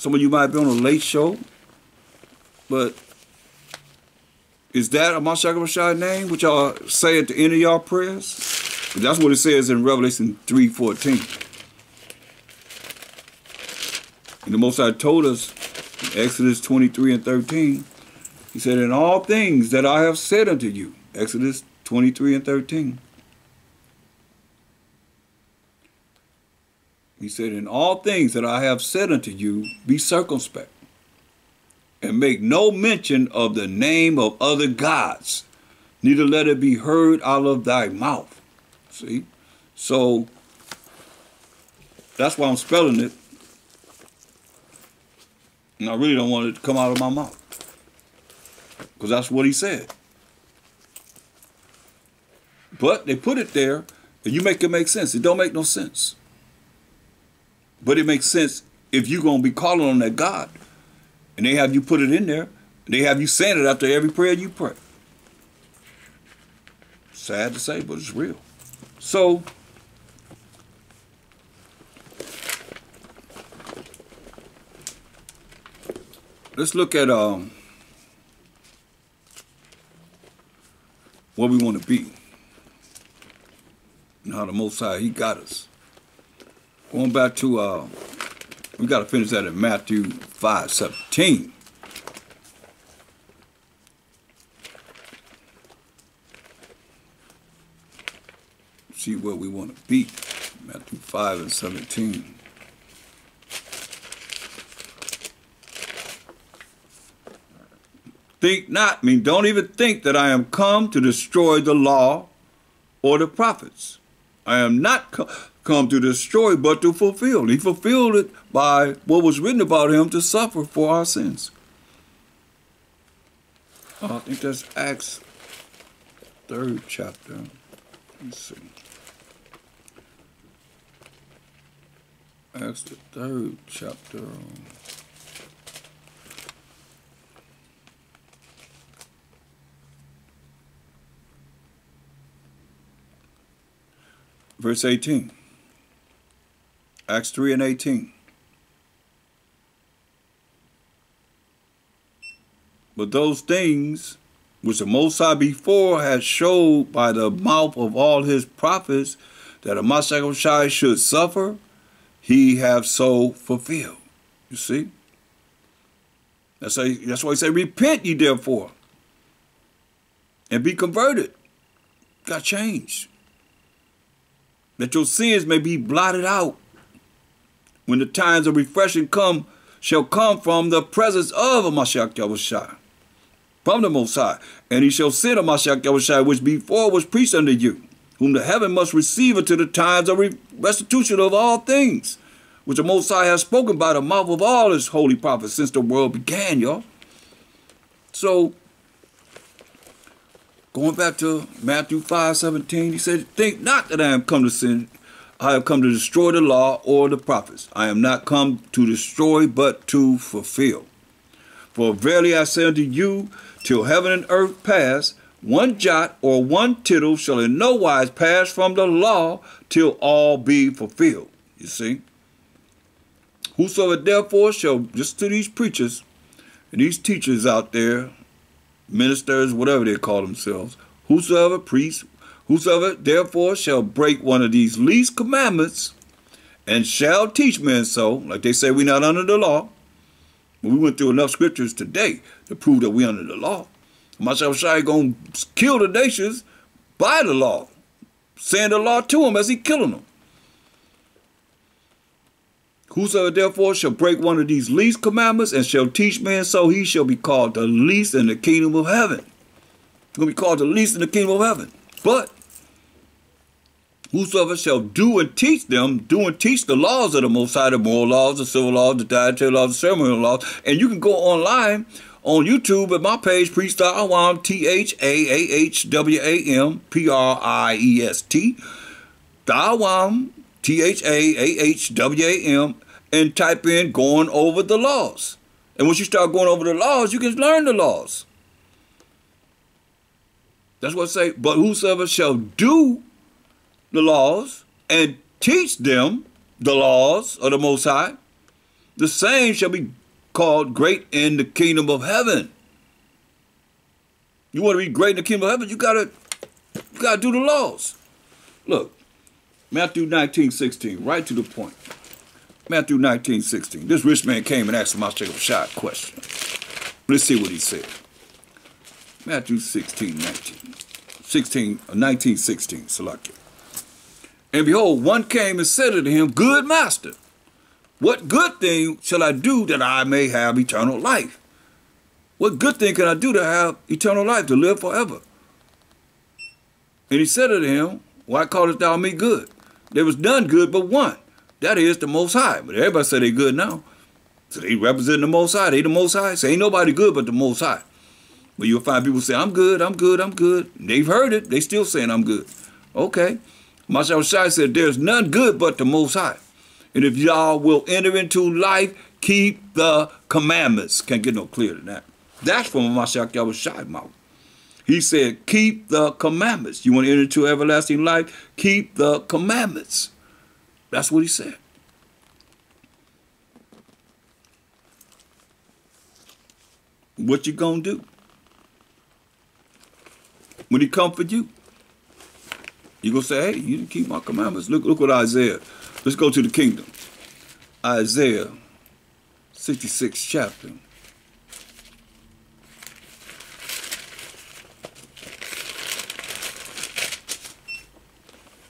Some of you might be on a late show, but is that a Mashaka name, which y'all say at the end of y'all prayers? That's what it says in Revelation 3.14. And the Most High told us in Exodus 23 and 13, he said, In all things that I have said unto you, Exodus 23 and 13. He said, In all things that I have said unto you, be circumspect, and make no mention of the name of other gods, neither let it be heard out of thy mouth. See? So, that's why I'm spelling it. And I really don't want it to come out of my mouth. Because that's what he said. But they put it there, and you make it make sense. It don't make no sense. But it makes sense if you're going to be calling on that God, and they have you put it in there, and they have you saying it after every prayer you pray. Sad to say, but it's real. So, let's look at um, what we want to be and how the Most High, He got us. Going back to, uh, we got to finish that in Matthew 5 17. See what we want to be. Matthew 5 and 17. Think not, I mean, don't even think that I am come to destroy the law or the prophets. I am not co come to destroy, but to fulfill. He fulfilled it by what was written about him to suffer for our sins. Oh, I think that's Acts third chapter. Let's see. Acts the third chapter. Verse 18. Acts 3 and 18. But those things which the Most High before had showed by the mouth of all his prophets that a Messiah should suffer, he have so fulfilled. You see? That's why, that's why he said, Repent ye therefore, and be converted. Got changed. That your sins may be blotted out when the times of refreshing come shall come from the presence of a Mashiach Yahushua, from the Most High. And he shall send a Mashiach Yahushua, which before was preached unto you, whom the heaven must receive unto the times of restitution of all things, which the Most High has spoken by the mouth of all his holy prophets since the world began, y'all. So, going back to Matthew 5, 17, he said, Think not that I am come to sin, I have come to destroy the law or the prophets. I am not come to destroy, but to fulfill. For verily I say unto you, till heaven and earth pass, one jot or one tittle shall in no wise pass from the law till all be fulfilled. You see? Whosoever therefore shall, just to these preachers and these teachers out there, ministers, whatever they call themselves, whosoever priests, Whosoever therefore shall break one of these least commandments and shall teach men so, like they say we're not under the law, but we went through enough scriptures today to prove that we're under the law. Myself Shai gonna kill the nations by the law, saying the law to them as he killing them. Whosoever therefore shall break one of these least commandments and shall teach men so, he shall be called the least in the kingdom of heaven. He's going to be called the least in the kingdom of heaven. But Whosoever shall do and teach them, do and teach the laws of the Most High, the moral laws, the civil laws, the dietary laws, the ceremonial laws. And you can go online on YouTube at my page, Priest Thaahwam, T H A A H W A M P R I E S T. Thaahwam, T H A A H W A M, and type in going over the laws. And once you start going over the laws, you can learn the laws. That's what I say. But whosoever shall do the laws and teach them the laws of the Most High. the same shall be called great in the kingdom of heaven. You want to be great in the kingdom of heaven, you gotta you gotta do the laws. Look, Matthew 19, 16, right to the point. Matthew 19, 16. This rich man came and asked Mashiach Shah a question. Let's see what he said. Matthew 16, 19. 16, 19, 16, Salakia. And behold, one came and said unto him, Good master, what good thing shall I do that I may have eternal life? What good thing can I do to have eternal life, to live forever? And he said unto him, Why callest thou me good? There was none good but one. That is the Most High. But everybody say they good now. So they represent the Most High. They the Most High. Say ain't nobody good but the Most High. But you'll find people say, I'm good, I'm good, I'm good. they've heard it. They still saying I'm good. Okay. Mashiach Shai said, there's none good but the Most High. And if y'all will enter into life, keep the commandments. Can't get no clearer than that. That's from Mashiach Yahushai mouth. He said, keep the commandments. You want to enter into everlasting life? Keep the commandments. That's what he said. What you gonna do? When he come for you, you gonna say, hey, you didn't keep my commandments. Look, look what Isaiah. Let's go to the kingdom. Isaiah 66 chapter.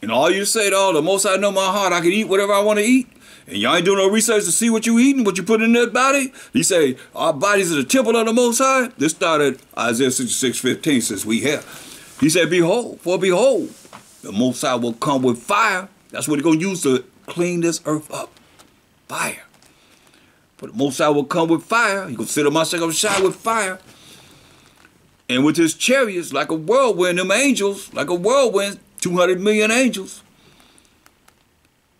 And all you say, oh, the most I know my heart, I can eat whatever I want to eat. And y'all ain't doing no research to see what you eating, what you put in that body. He say, our bodies are the temple of the Most High. This started Isaiah 66, 15, says we have. He said, behold, for behold, the Most High will come with fire. That's what he's going to use to clean this earth up. Fire. But the Most High will come with fire. He going to sit on my second side with fire. And with his chariots, like a whirlwind, them angels, like a whirlwind, 200 million angels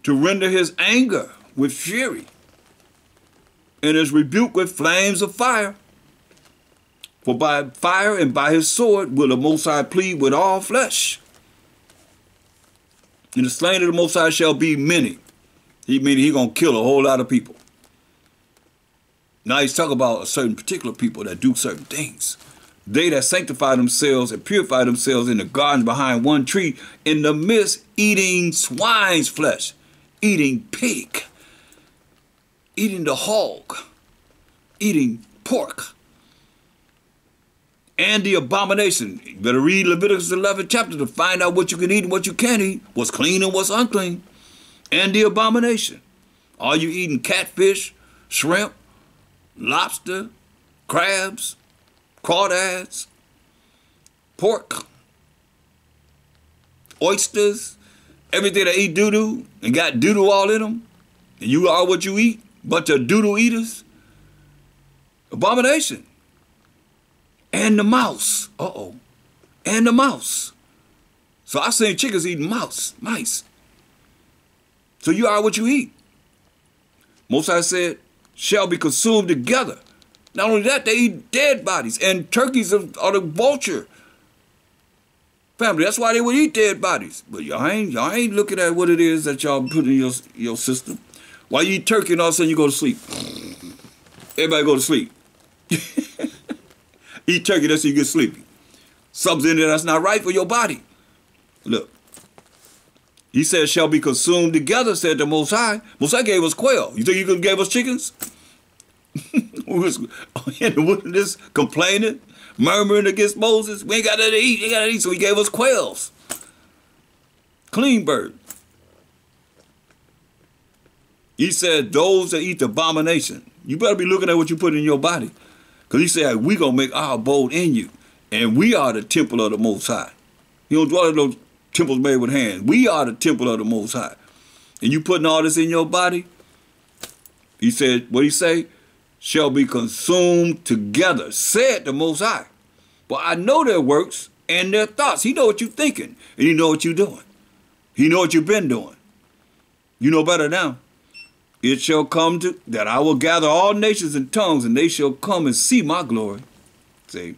to render his anger with fury and his rebuke with flames of fire. For by fire and by his sword will the Most High plead with all flesh. And the slain of the Most High shall be many. He meaning he gonna kill a whole lot of people. Now he's talking about a certain particular people that do certain things. They that sanctify themselves and purify themselves in the garden behind one tree, in the midst eating swine's flesh, eating pig, eating the hog, eating pork, and the abomination. You better read Leviticus 11 chapter to find out what you can eat and what you can't eat, what's clean and what's unclean, and the abomination. Are you eating catfish, shrimp, lobster, crabs, crawdads, pork, oysters, everything that eat doo-doo and got doo-doo all in them, and you are what you eat, bunch of doo-doo eaters, abomination. And the mouse, uh-oh, and the mouse. So I seen chickens eating mouse, mice. So you are what you eat. Most I said, shall be consumed together. Not only that, they eat dead bodies, and turkeys are, are the vulture family. That's why they would eat dead bodies. But y'all ain't y'all ain't looking at what it is that y'all put in your your system. Why you eat turkey and all of a sudden you go to sleep. Everybody go to sleep. eat turkey, that's so you get sleepy. Something's in there that's not right for your body. Look. He said, shall be consumed together, said the Most High. Most High gave us quail. You think he could give us chickens? we was in the wilderness complaining, murmuring against Moses. We ain't got nothing to eat. We ain't got nothing to eat. So he gave us quails. Clean bird. He said, those that eat the abomination, you better be looking at what you put in your body. Because he said, we going to make our abode in you. And we are the temple of the Most High. You don't dwell in those temples made with hands. We are the temple of the Most High. And you putting all this in your body? He said, what he say? shall be consumed together, said the Most High. But I know their works and their thoughts. He know what you're thinking, and he know what you're doing. He know what you've been doing. You know better now. It shall come to that I will gather all nations and tongues, and they shall come and see my glory. See.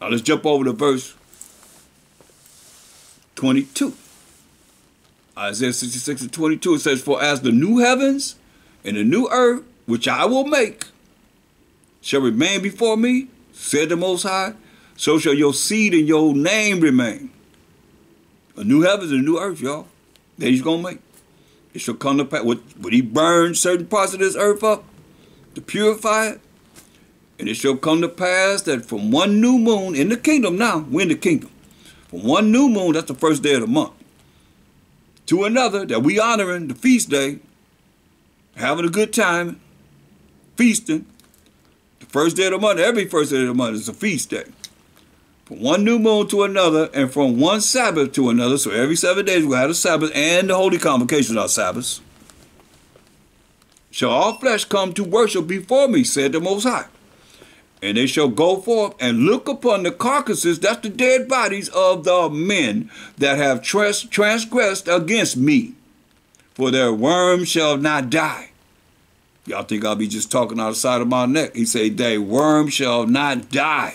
Now let's jump over to verse 22. Isaiah 66 and 22, it says, For as the new heavens and the new earth which I will make, shall remain before me, said the Most High, so shall your seed and your name remain. A new heavens and a new earth, y'all. That he's going to make. It shall come to pass. Would, would he burn certain parts of this earth up to purify it? And it shall come to pass that from one new moon in the kingdom now, we're in the kingdom. From one new moon, that's the first day of the month, to another that we honoring the feast day, having a good time, feasting. The first day of the month, every first day of the month is a feast day. From one new moon to another, and from one Sabbath to another. So every seven days we have a Sabbath, and the holy convocations are Sabbaths. Shall all flesh come to worship before me, said the Most High. And they shall go forth and look upon the carcasses, that's the dead bodies of the men that have trans transgressed against me. For their worm shall not die. Y'all think I'll be just talking out of my neck. He say, their worm shall not die.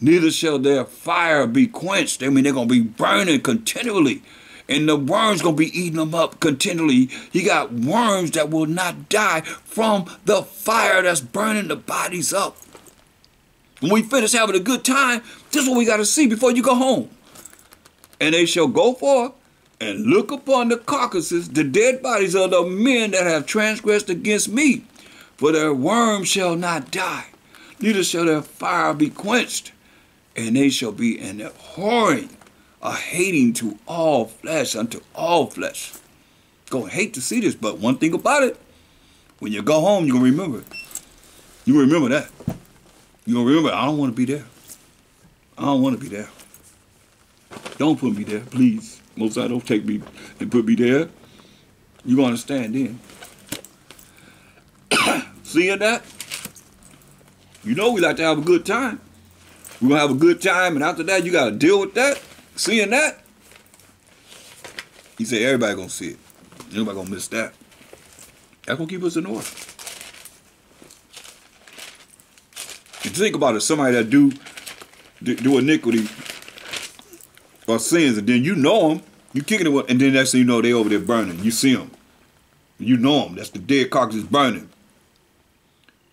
Neither shall their fire be quenched. I mean, they're going to be burning continually. And the worms going to be eating them up continually. You got worms that will not die from the fire that's burning the bodies up. When we finish having a good time, this is what we got to see before you go home. And they shall go forth and look upon the carcasses, the dead bodies of the men that have transgressed against me. For their worm shall not die, neither shall their fire be quenched. And they shall be an abhorring, a hating to all flesh, unto all flesh. Gonna hate to see this, but one thing about it, when you go home, you're to remember. You remember that. You gonna remember, I don't want to be there. I don't want to be there. Don't put me there, please. Most I don't take me and put me there. You gonna understand then. Seeing that, you know we like to have a good time. We're gonna have a good time, and after that, you gotta deal with that. Seeing that, he said everybody gonna see it. Nobody gonna miss that. That's gonna keep us in order. you think about it, somebody that do do iniquity or sins, and then you know them, you kicking it, and then next thing you know, they over there burning. You see them, you know them. That's the dead carcass burning.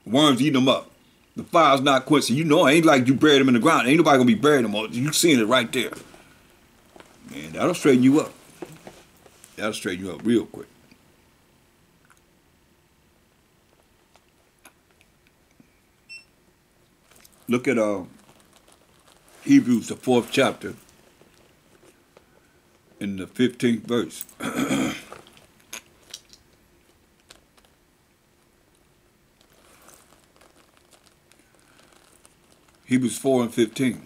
Worms eating them up. The fire's not quenching. You know, it ain't like you buried them in the ground. Ain't nobody gonna be burying them. You seeing it right there. Man, that'll straighten you up. That'll straighten you up real quick. Look at uh, Hebrews, the fourth chapter, in the 15th verse. Hebrews 4 and 15.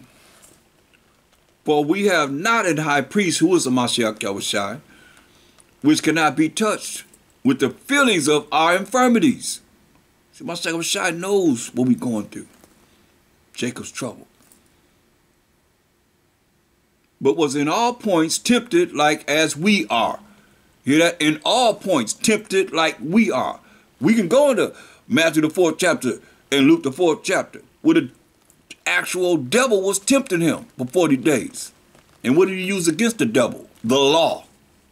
For we have not an high priest who is a Mashiach Yahushai, which cannot be touched with the feelings of our infirmities. See, Mashiach Yahushai knows what we're going through. Jacob's trouble. But was in all points tempted like as we are. Hear that? In all points tempted like we are. We can go into Matthew the fourth chapter and Luke the fourth chapter with the actual devil was tempting him for 40 days. And what did he use against the devil? The law.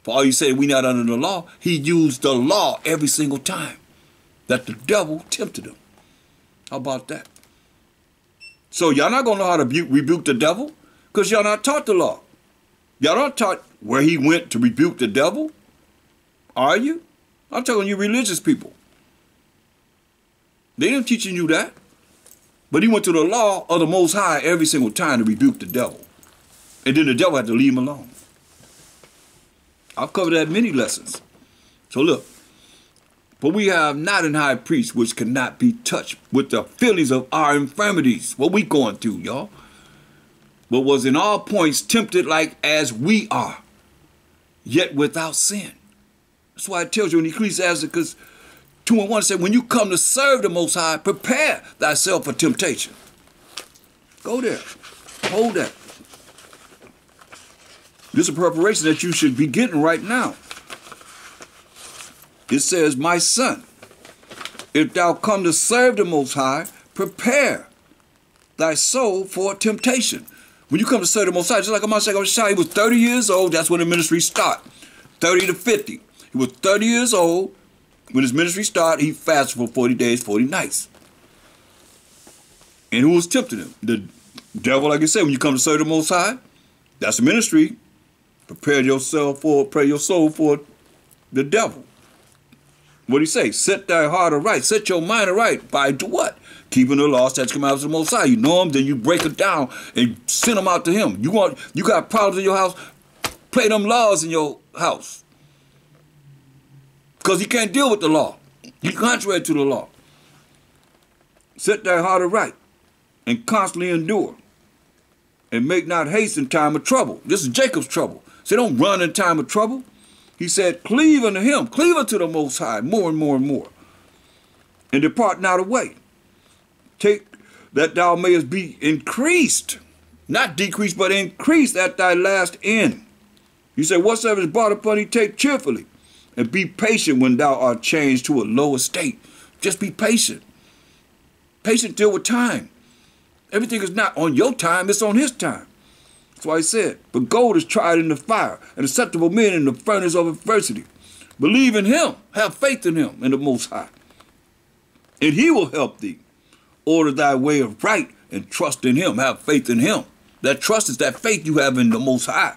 For all you say we not under the law, he used the law every single time that the devil tempted him. How about that? So y'all not gonna know how to rebuke, rebuke the devil because y'all not taught the law. Y'all not taught where he went to rebuke the devil. Are you? I'm telling you, religious people. They didn't teaching you that. But he went to the law of the Most High every single time to rebuke the devil. And then the devil had to leave him alone. I've covered that many lessons. So look, for we have not an high priest which cannot be touched with the feelings of our infirmities. What we going through, y'all. But was in all points tempted like as we are, yet without sin. That's why it tells you in Ecclesiasticus 2 and 1 said, when you come to serve the Most High, prepare thyself for temptation. Go there. Hold that. This is a preparation that you should be getting right now. It says, My son, if thou come to serve the Most High, prepare thy soul for temptation. When you come to serve the Most High, just like I'm saying, he was 30 years old. That's when the ministry started. 30 to 50. He was 30 years old, when his ministry started, he fasted for 40 days, 40 nights. And who was tempting him? The devil, like I said, when you come to serve the Most High, that's a ministry. Prepare yourself for, pray your soul for the devil. What do you say? Set thy heart aright. Set your mind aright by do what? Keeping the law, statutes, commandments of the Most High. You know them, then you break it down and send them out to Him. You want, you got problems in your house, play them laws in your house. Because He can't deal with the law. He's contrary to the law. Set thy heart aright and constantly endure and make not haste in time of trouble. This is Jacob's trouble. Say, don't run in time of trouble. He said, cleave unto him, cleave unto the Most High, more and more and more, and depart not away. Take that thou mayest be increased, not decreased, but increased at thy last end. He said, whatsoever is brought upon thee, take cheerfully, and be patient when thou art changed to a lower state. Just be patient. Patient deal with time. Everything is not on your time, it's on his time. That's why he said, but gold is tried in the fire, and acceptable men in the furnace of adversity. Believe in him, have faith in him, in the Most High. And he will help thee. Order thy way of right and trust in him, have faith in him. That trust is that faith you have in the Most High.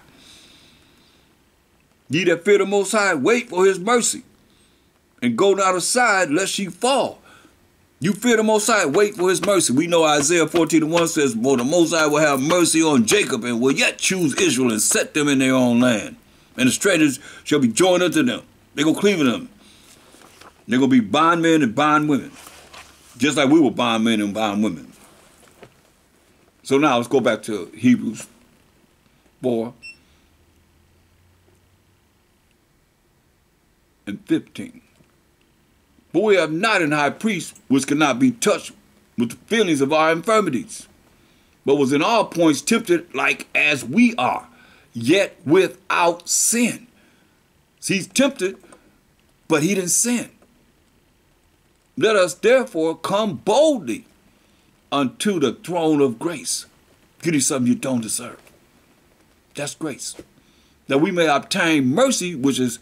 Ye that fear the Most High, wait for his mercy, and go not aside lest ye fall. You fear the Most High, wait for his mercy. We know Isaiah 14 1 says, For the Most High will have mercy on Jacob and will yet choose Israel and set them in their own land. And the strangers shall be joined unto them. They're going to cleave to them. They're going to be bondmen and bondwomen. Just like we were bondmen and bondwomen. So now let's go back to Hebrews 4 and 15. But we have not an high priest which cannot be touched with the feelings of our infirmities, but was in all points tempted like as we are, yet without sin. See, he's tempted, but he didn't sin. Let us therefore come boldly unto the throne of grace. Give you something you don't deserve. That's grace. That we may obtain mercy, which is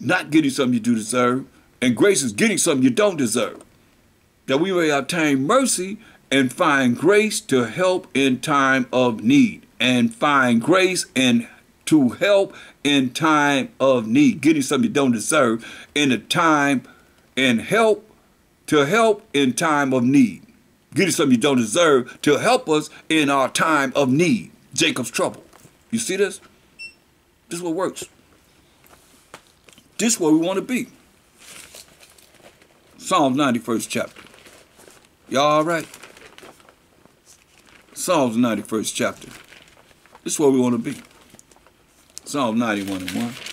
not getting something you do deserve, and grace is getting something you don't deserve. That we may obtain mercy and find grace to help in time of need. And find grace and to help in time of need. Getting something you don't deserve in a time and help to help in time of need. Getting something you don't deserve to help us in our time of need. Jacob's trouble. You see this? This is what works. This is where we want to be. Psalms 91st chapter. Y'all all right? Psalms 91st chapter. This is where we want to be. Psalm 91 and 1.